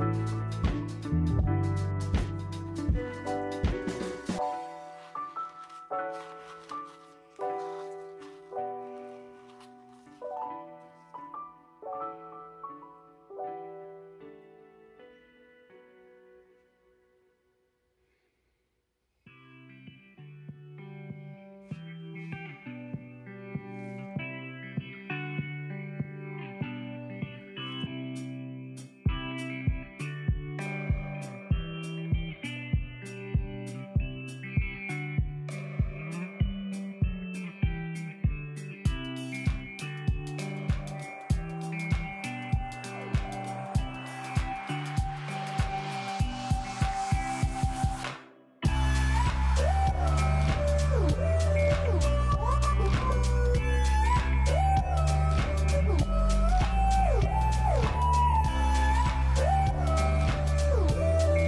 Música